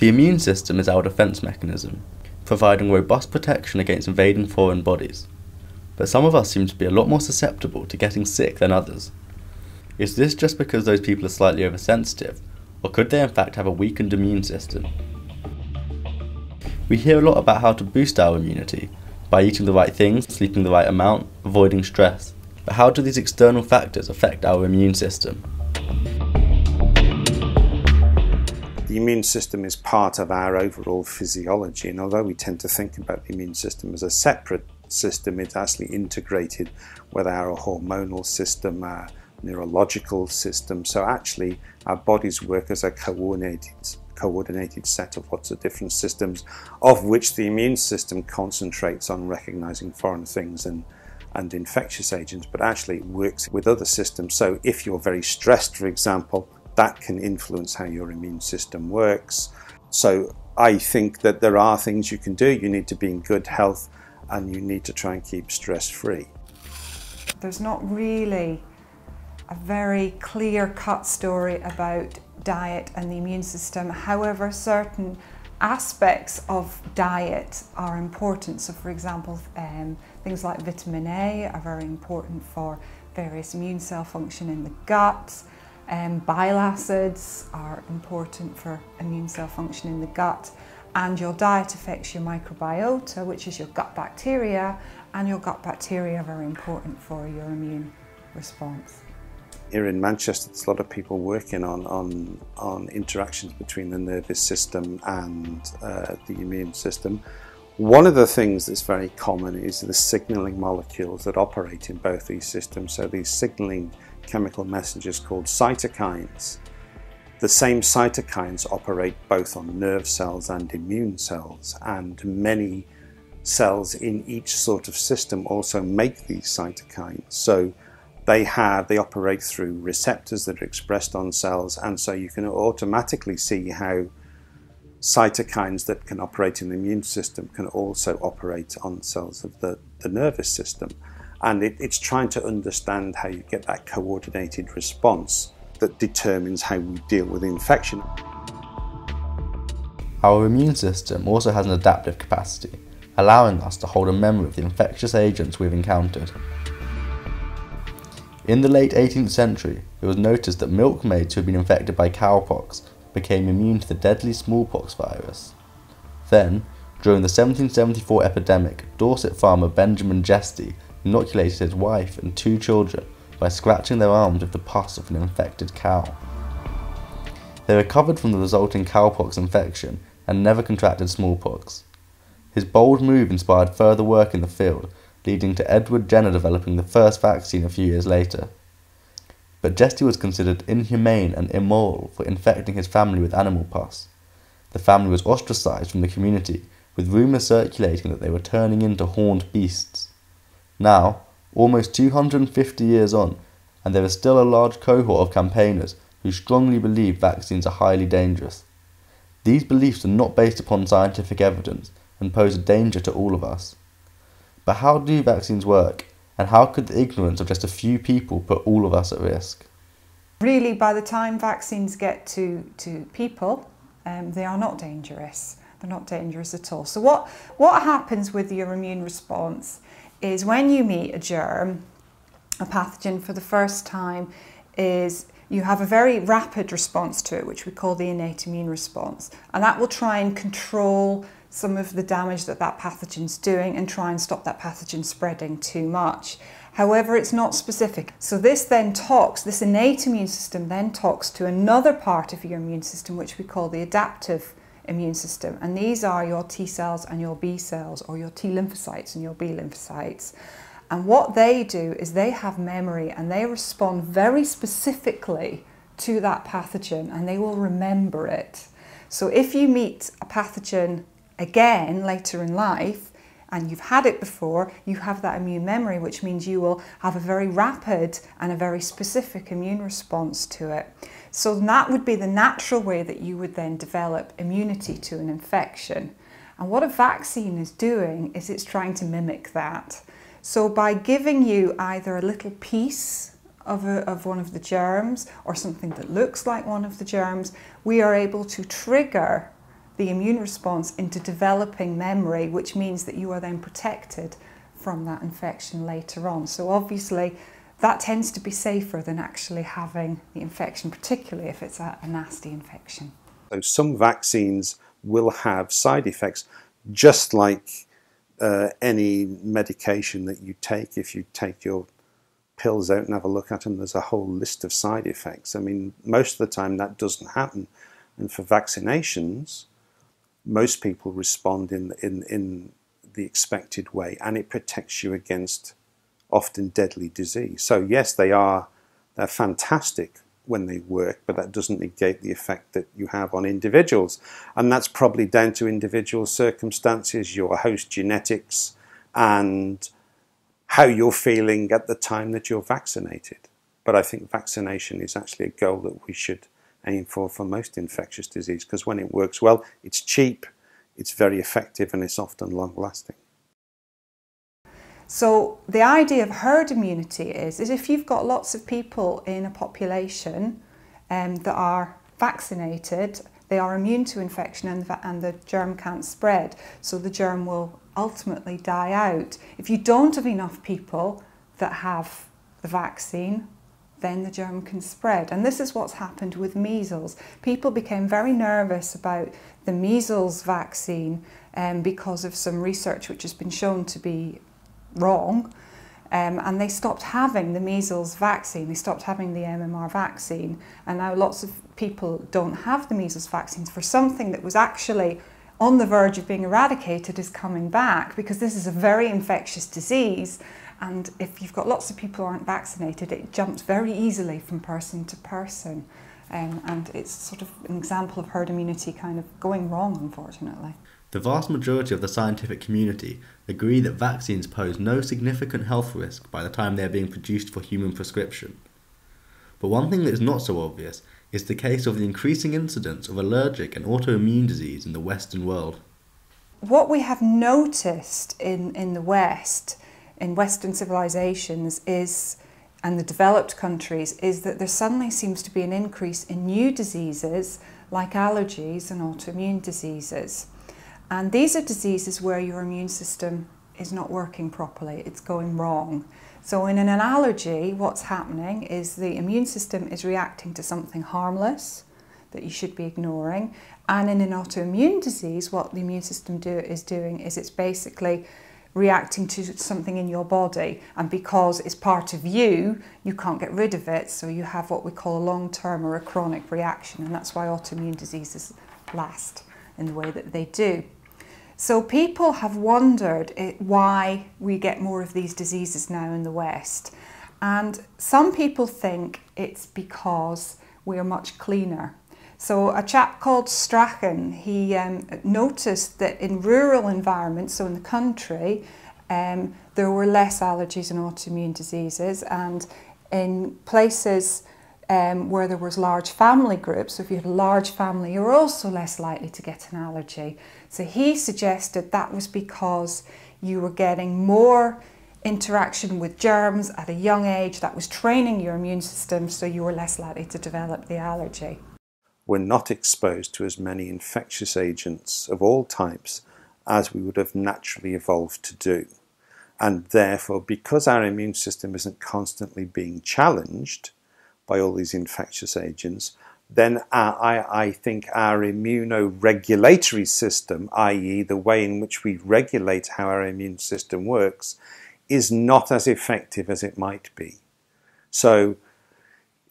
The immune system is our defense mechanism, providing robust protection against invading foreign bodies. But some of us seem to be a lot more susceptible to getting sick than others. Is this just because those people are slightly oversensitive, or could they in fact have a weakened immune system? We hear a lot about how to boost our immunity by eating the right things, sleeping the right amount, avoiding stress. But how do these external factors affect our immune system? The immune system is part of our overall physiology, and although we tend to think about the immune system as a separate system, it's actually integrated with our hormonal system, our neurological system. So actually, our bodies work as a coordinated coordinated set of lots of different systems, of which the immune system concentrates on recognizing foreign things and and infectious agents, but actually it works with other systems. So if you're very stressed, for example, that can influence how your immune system works. So I think that there are things you can do. You need to be in good health and you need to try and keep stress free. There's not really a very clear cut story about diet and the immune system. However, certain aspects of diet are important. So, for example, um, things like vitamin A are very important for various immune cell function in the gut. Um, bile acids are important for immune cell function in the gut. And your diet affects your microbiota, which is your gut bacteria, and your gut bacteria are very important for your immune response here in Manchester, there's a lot of people working on, on, on interactions between the nervous system and uh, the immune system. One of the things that's very common is the signaling molecules that operate in both these systems. So these signaling chemical messengers called cytokines. The same cytokines operate both on nerve cells and immune cells, and many cells in each sort of system also make these cytokines. So they have, they operate through receptors that are expressed on cells, and so you can automatically see how cytokines that can operate in the immune system can also operate on cells of the, the nervous system. And it, it's trying to understand how you get that coordinated response that determines how we deal with infection. Our immune system also has an adaptive capacity, allowing us to hold a memory of the infectious agents we've encountered. In the late 18th century, it was noticed that milkmaids who had been infected by cowpox became immune to the deadly smallpox virus. Then, during the 1774 epidemic, Dorset farmer Benjamin Jesty inoculated his wife and two children by scratching their arms with the pus of an infected cow. They recovered from the resulting cowpox infection and never contracted smallpox. His bold move inspired further work in the field leading to Edward Jenner developing the first vaccine a few years later. But Jesty was considered inhumane and immoral for infecting his family with animal pus. The family was ostracized from the community, with rumours circulating that they were turning into horned beasts. Now, almost 250 years on, and there is still a large cohort of campaigners who strongly believe vaccines are highly dangerous. These beliefs are not based upon scientific evidence and pose a danger to all of us. But how do vaccines work? And how could the ignorance of just a few people put all of us at risk? Really, by the time vaccines get to, to people, um, they are not dangerous. They're not dangerous at all. So, what, what happens with your immune response is when you meet a germ, a pathogen for the first time, is you have a very rapid response to it, which we call the innate immune response. And that will try and control some of the damage that that pathogen's doing and try and stop that pathogen spreading too much. However, it's not specific. So this then talks, this innate immune system then talks to another part of your immune system, which we call the adaptive immune system. And these are your T cells and your B cells, or your T lymphocytes and your B lymphocytes. And what they do is they have memory and they respond very specifically to that pathogen and they will remember it. So if you meet a pathogen again later in life and you've had it before, you have that immune memory, which means you will have a very rapid and a very specific immune response to it. So that would be the natural way that you would then develop immunity to an infection. And what a vaccine is doing is it's trying to mimic that. So by giving you either a little piece of, a, of one of the germs or something that looks like one of the germs, we are able to trigger the immune response into developing memory, which means that you are then protected from that infection later on. So obviously, that tends to be safer than actually having the infection, particularly if it's a, a nasty infection. So some vaccines will have side effects, just like uh, any medication that you take. If you take your pills out and have a look at them, there's a whole list of side effects. I mean, most of the time that doesn't happen. And for vaccinations, most people respond in, in, in the expected way and it protects you against often deadly disease. So yes, they are they're fantastic when they work, but that doesn't negate the effect that you have on individuals. And that's probably down to individual circumstances, your host genetics, and how you're feeling at the time that you're vaccinated. But I think vaccination is actually a goal that we should aim for for most infectious disease because when it works well, it's cheap, it's very effective, and it's often long lasting. So the idea of herd immunity is, is if you've got lots of people in a population um, that are vaccinated, they are immune to infection and the, and the germ can't spread. So the germ will ultimately die out. If you don't have enough people that have the vaccine, then the germ can spread. And this is what's happened with measles. People became very nervous about the measles vaccine um, because of some research which has been shown to be wrong. Um, and they stopped having the measles vaccine, they stopped having the MMR vaccine, and now lots of people don't have the measles vaccines for something that was actually on the verge of being eradicated is coming back because this is a very infectious disease. And if you've got lots of people who aren't vaccinated, it jumps very easily from person to person. Um, and it's sort of an example of herd immunity kind of going wrong, unfortunately. The vast majority of the scientific community agree that vaccines pose no significant health risk by the time they are being produced for human prescription. But one thing that is not so obvious is the case of the increasing incidence of allergic and autoimmune disease in the Western world. What we have noticed in, in the West, in Western civilizations, is and the developed countries is that there suddenly seems to be an increase in new diseases like allergies and autoimmune diseases. And these are diseases where your immune system is not working properly, it's going wrong. So, in an allergy, what's happening is the immune system is reacting to something harmless that you should be ignoring. And in an autoimmune disease, what the immune system do, is doing is it's basically reacting to something in your body. And because it's part of you, you can't get rid of it. So, you have what we call a long term or a chronic reaction. And that's why autoimmune diseases last in the way that they do. So people have wondered why we get more of these diseases now in the West. And some people think it's because we're much cleaner. So a chap called Strachan, he um, noticed that in rural environments, so in the country, um, there were less allergies and autoimmune diseases, and in places um, where there was large family groups, so if you had a large family, you're also less likely to get an allergy. So he suggested that was because you were getting more interaction with germs at a young age that was training your immune system so you were less likely to develop the allergy. We're not exposed to as many infectious agents of all types as we would have naturally evolved to do. And therefore, because our immune system isn't constantly being challenged by all these infectious agents, then I, I think our immunoregulatory system, i.e., the way in which we regulate how our immune system works, is not as effective as it might be. So,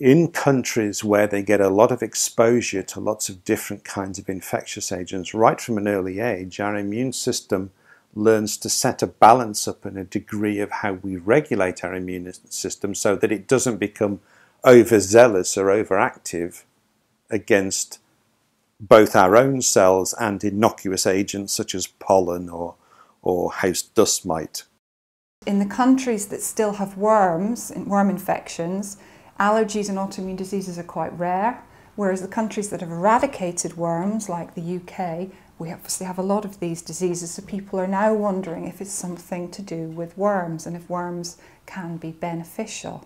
in countries where they get a lot of exposure to lots of different kinds of infectious agents right from an early age, our immune system learns to set a balance up and a degree of how we regulate our immune system so that it doesn't become overzealous or overactive against both our own cells and innocuous agents such as pollen or, or house dust mite. In the countries that still have worms, worm infections, allergies and autoimmune diseases are quite rare, whereas the countries that have eradicated worms, like the UK, we obviously have a lot of these diseases, so people are now wondering if it's something to do with worms and if worms can be beneficial.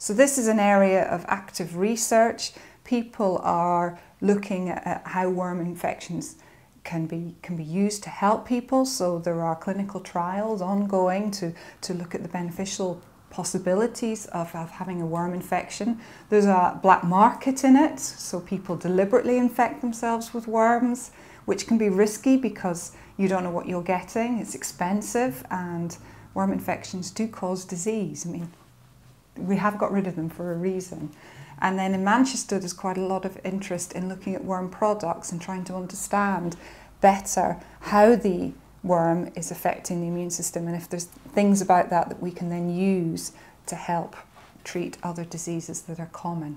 So this is an area of active research people are looking at how worm infections can be can be used to help people. So there are clinical trials ongoing to to look at the beneficial possibilities of, of having a worm infection. There's a black market in it, so people deliberately infect themselves with worms, which can be risky because you don't know what you're getting. It's expensive, and worm infections do cause disease. I mean, we have got rid of them for a reason. And then in Manchester, there's quite a lot of interest in looking at worm products and trying to understand better how the worm is affecting the immune system and if there's things about that that we can then use to help treat other diseases that are common.